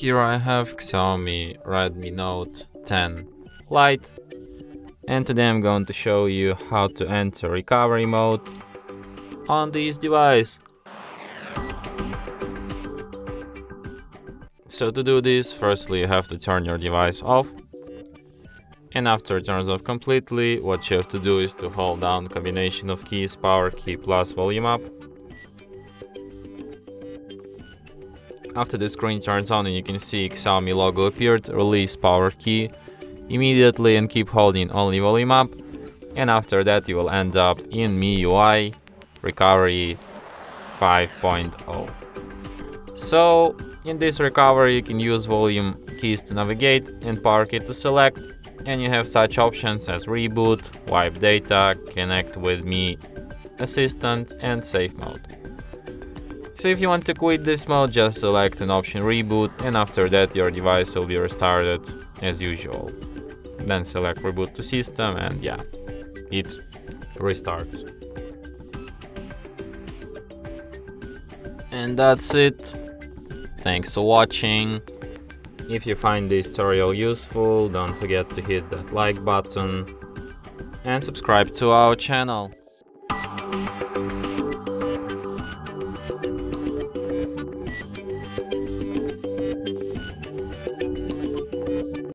Here I have Xiaomi Redmi Note 10 Lite and today I'm going to show you how to enter recovery mode on this device. So to do this, firstly you have to turn your device off and after it turns off completely, what you have to do is to hold down combination of keys power key plus volume up After the screen turns on and you can see Xiaomi logo appeared, release power key immediately and keep holding only volume up. And after that you will end up in MIUI recovery 5.0. So in this recovery you can use volume keys to navigate and power key to select and you have such options as reboot, wipe data, connect with Mi Assistant and safe mode. So if you want to quit this mode, just select an option reboot and after that your device will be restarted as usual. Then select reboot to system and yeah, it restarts. And that's it. Thanks for watching. If you find this tutorial useful, don't forget to hit that like button and subscribe to our channel.